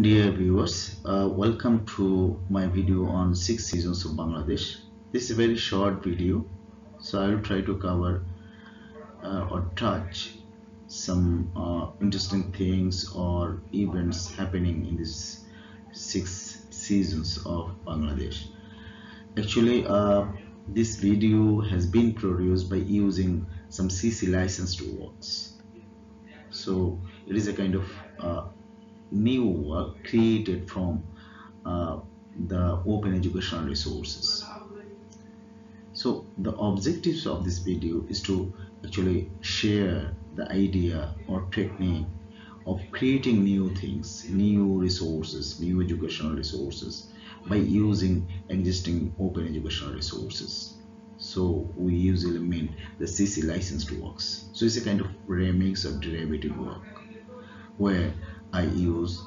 Dear viewers, uh, welcome to my video on six seasons of Bangladesh. This is a very short video, so I will try to cover uh, or touch some uh, interesting things or events happening in these six seasons of Bangladesh. Actually, uh, this video has been produced by using some CC licensed works. So it is a kind of uh, new work created from uh, the open educational resources. So the objectives of this video is to actually share the idea or technique of creating new things, new resources, new educational resources by using existing open educational resources. So we usually mean the CC licensed works. So it's a kind of remix or derivative work where I use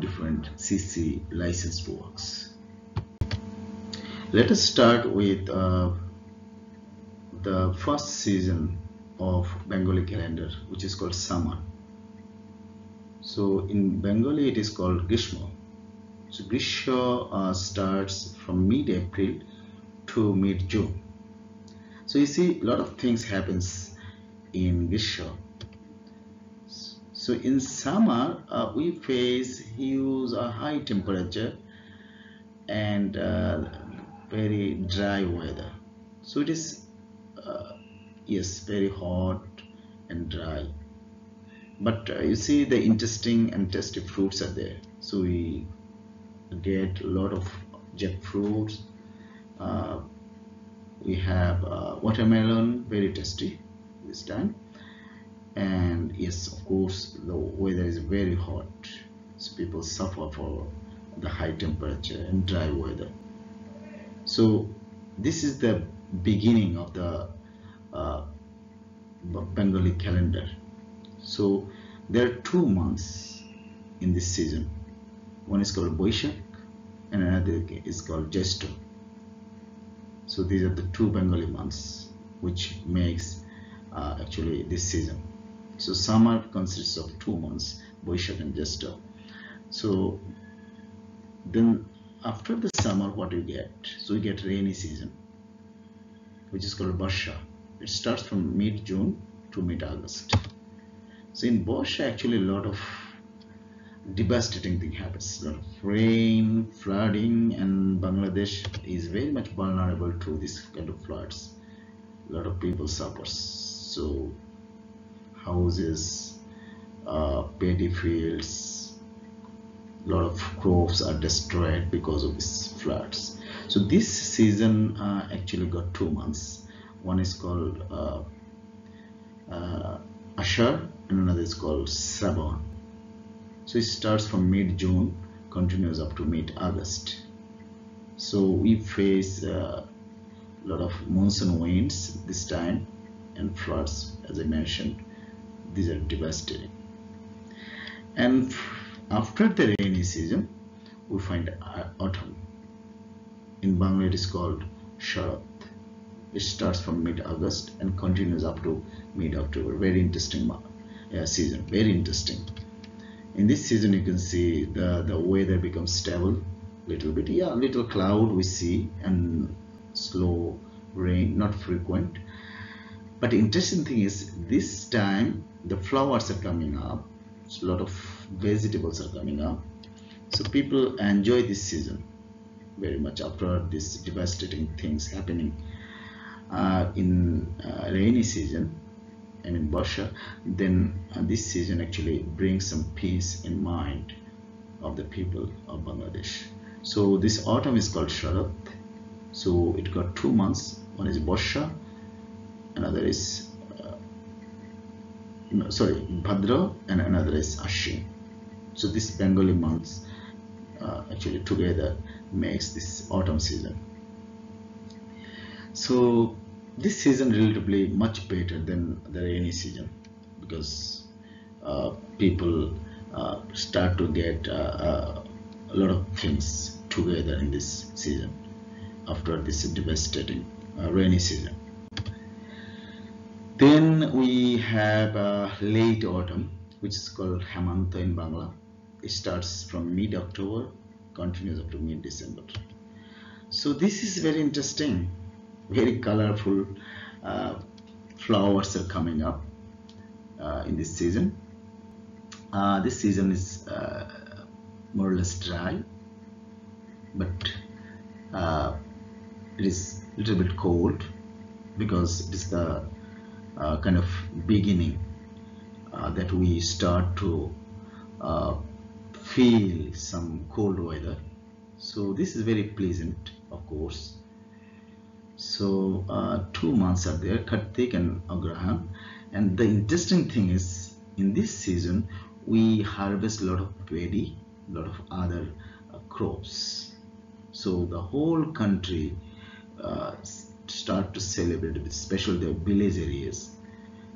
different CC licensed works. Let us start with uh, the first season of Bengali calendar which is called summer. So in Bengali it is called Grishma. So Grishma uh, starts from mid-April to mid-June. So you see a lot of things happens in Grishma so in summer, uh, we face huge uh, high temperature and uh, very dry weather. So it is, uh, yes, very hot and dry. But uh, you see the interesting and tasty fruits are there. So we get a lot of jackfruits. Uh, we have watermelon, very tasty this time and yes of course the weather is very hot. So people suffer for the high temperature and dry weather. So this is the beginning of the uh, Bengali calendar. So there are two months in this season. One is called Boishak and another is called Jesto so these are the two Bengali months which makes uh, actually this season so summer consists of two months, Boishak and Jesta. So then after the summer, what do you get? So you get rainy season, which is called Barsha. It starts from mid-June to mid-August. So in Barsha, actually a lot of devastating thing happens. A lot of rain, flooding, and Bangladesh is very much vulnerable to this kind of floods. A lot of people suffers. So houses, uh, paddy fields, a lot of crops are destroyed because of these floods. So this season uh, actually got two months. One is called uh, uh, Ashar and another is called Saban. So it starts from mid-June, continues up to mid-August. So we face uh, a lot of monsoon winds this time and floods as I mentioned these are devastating and after the rainy season we find autumn. In Bangla it is called Sharat it starts from mid-August and continues up to mid-October. Very interesting uh, season. Very interesting. In this season you can see the the weather becomes stable little bit. Yeah little cloud we see and slow rain not frequent. But the interesting thing is this time the flowers are coming up. So a lot of vegetables are coming up. So people enjoy this season very much after this devastating things happening. Uh, in uh, rainy season and in Barsha then uh, this season actually brings some peace in mind of the people of Bangladesh. So this autumn is called Sharat so it got two months. One is Barsha another is sorry Bhadra and another is Ashwin so this Bengali months uh, actually together makes this autumn season. So this season relatively much better than the rainy season because uh, people uh, start to get uh, uh, a lot of things together in this season after this devastating rainy season then we have uh, late autumn, which is called Hemanta in Bangla. it starts from mid-October continues up to mid-December so this is very interesting very colorful uh, flowers are coming up uh, in this season uh, this season is uh, more or less dry but uh, it is a little bit cold because it is the uh, kind of beginning that we start to feel some cold weather. So this is very pleasant of course. So uh, two months are there Kartik and Agrahan. And the interesting thing is in this season we harvest a lot of paddy a lot of other uh, crops. So the whole country uh, start to celebrate especially the village areas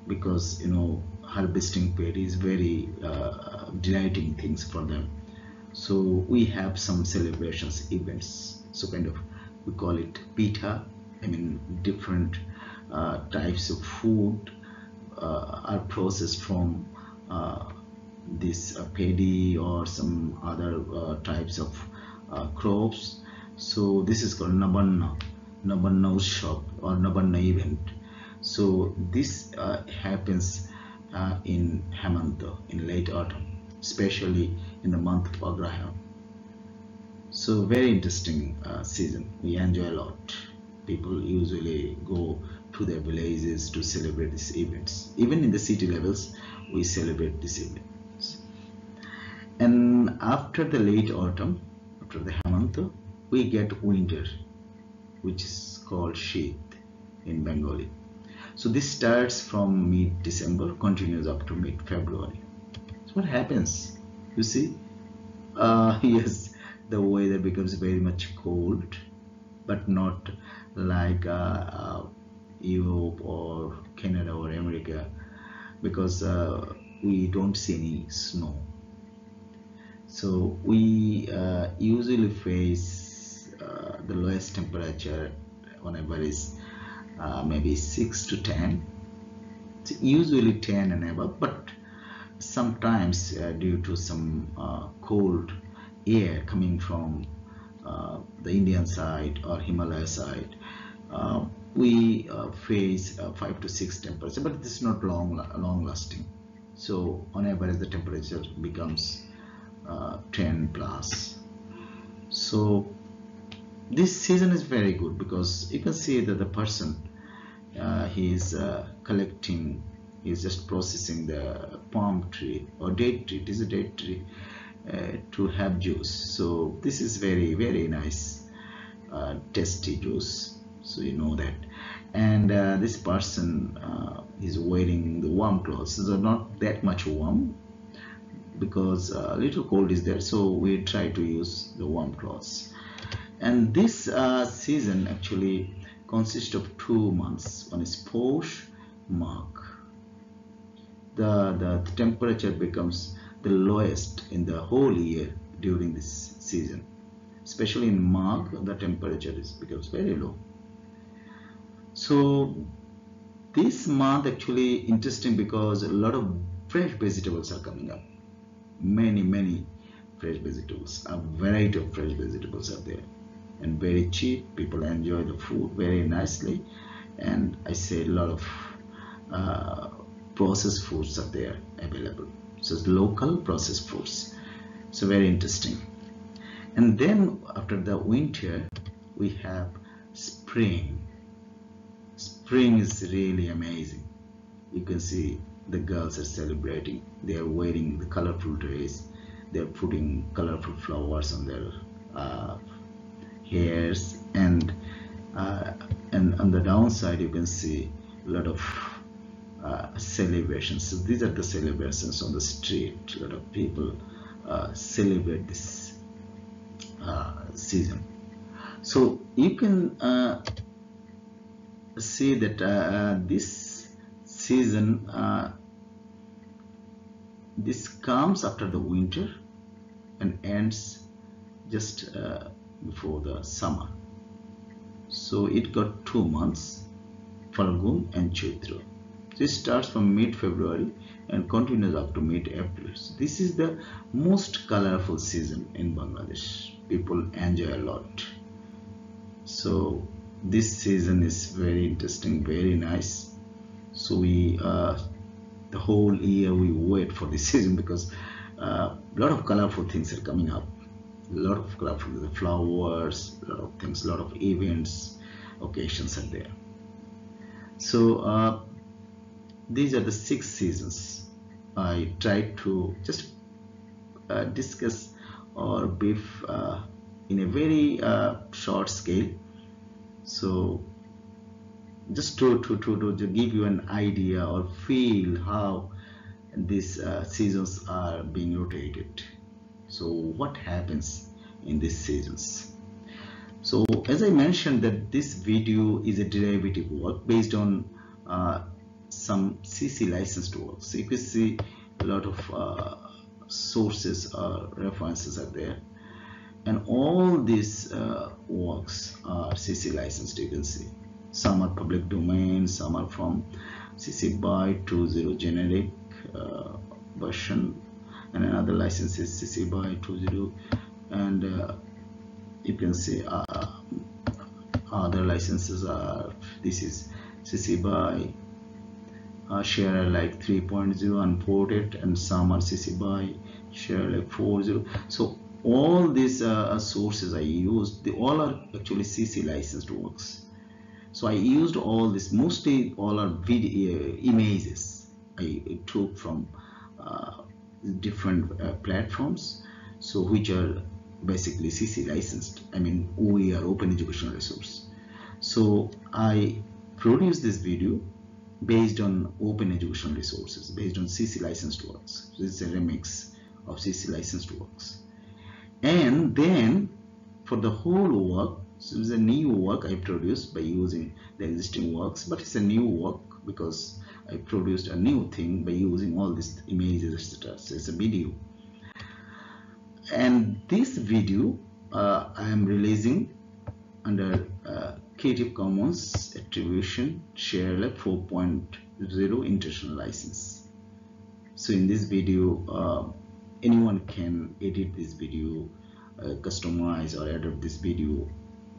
because you know harvesting paddy is very uh, delighting things for them. So we have some celebrations events so kind of we call it pita i mean different uh, types of food uh, are processed from uh, this uh, paddy or some other uh, types of crops. So this is called nabanna nabanna shop or nabanna event so this happens in hemanta in late autumn especially in the month of Agrahan. So very interesting uh, season. We enjoy a lot. People usually go to their villages to celebrate these events. Even in the city levels, we celebrate these events. And after the late autumn, after the Hemanta, we get winter, which is called Sheet in Bengali. So this starts from mid-December, continues up to mid-February. So what happens? You see, uh, yes the weather becomes very much cold but not like uh, uh, Europe or Canada or America because uh, we don't see any snow so we uh, usually face the lowest temperature whenever is uh, maybe 6 to 10 it's usually 10 and above but sometimes due to some cold air coming from uh, the Indian side or Himalaya side, uh, we uh, face 5 to 6 temperature, but this is not long, long lasting. So on average, the temperature becomes 10 plus. So this season is very good because you can see that the person uh, he is uh, collecting is just processing the palm tree or date tree. It is a date tree uh, to have juice. So this is very very nice uh, tasty juice. So you know that. And uh, this person uh, is wearing the warm clothes. So not that much warm because a little cold is there. So we try to use the warm clothes and this uh, season actually consists of two months. One is Posh Magh the, the temperature becomes the lowest in the whole year during this season. Especially in Magh the temperature is becomes very low. So this month actually interesting because a lot of fresh vegetables are coming up. Many many fresh vegetables a variety of fresh vegetables are there and very cheap. People enjoy the food very nicely. And I say a lot of uh, processed foods are there available. So it's local processed foods. So very interesting. And then after the winter we have spring. Spring is really amazing. You can see the girls are celebrating. They are wearing the colorful dress. They are putting colorful flowers on their uh, hairs and uh, and on the downside you can see a lot of uh, celebrations. So these are the celebrations on the street. A lot of people uh, celebrate this uh, season. So you can uh, see that uh, this season this comes after the winter and ends just before the summer. So it got two months, Falgun and Chaitra. This starts from mid-February and continues up to mid-April. This is the most colorful season in Bangladesh. People enjoy a lot. So this season is very interesting, very nice. So we uh, the whole year we wait for this season because a uh, lot of colorful things are coming up. A lot of flowers, a lot of things, a lot of events, occasions are there. So uh, these are the six seasons. I tried to just uh, discuss or brief uh, in a very uh, short scale. So just to, to, to, to give you an idea or feel how these uh, seasons are being rotated so what happens in these seasons? So as I mentioned that this video is a derivative work based on uh, some CC licensed works. So you can see a lot of uh, sources or references are there. And all these uh, works are CC licensed you can see. Some are public domain some are from CC BY 2.0 generic uh, version and another license is CC BY 2.0 and uh, you can see uh, other licenses are this is CC BY uh, share alike 3.0 unported and some are CC BY share alike 4.0 so all these uh, sources I used they all are actually CC licensed works. So I used all this mostly all are video uh, images I took from uh, different uh, platforms so which are basically CC licensed I mean we are open educational resource so I produced this video based on open educational resources based on CC licensed works. So it's a remix of CC licensed works. And then for the whole work, so it's a new work I produced by using the existing works, but it's a new work because I produced a new thing by using all these images, etc. So it's a video. And this video uh, I am releasing under uh, Creative Commons Attribution Share Alike 4.0 International License. So in this video, uh, anyone can edit this video, uh, customize or edit this video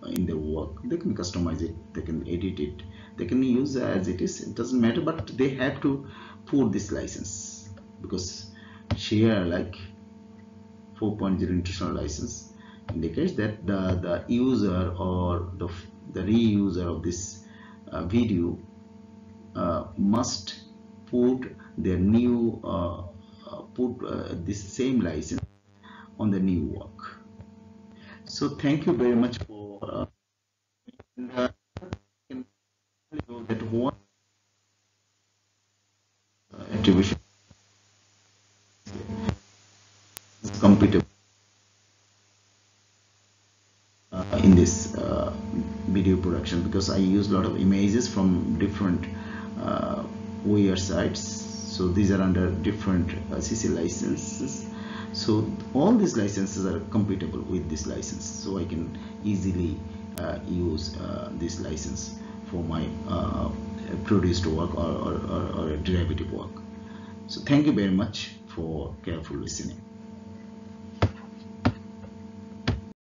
in their work. They can customize it, they can edit it, they can use as it is. It doesn't matter, but they have to put this license because Share Alike 4.0 international license indicates that the the user or the the reuser of this uh, video uh, must put their new uh, uh put uh, this same license on the new work so thank you very much uh, one is computable in this video production because I use a lot of images from different uh, OER sites. So these are under different uh, CC licenses so all these licenses are compatible with this license. So I can easily uh, use uh, this license for my uh, produced work or, or, or, or derivative work. So thank you very much for careful listening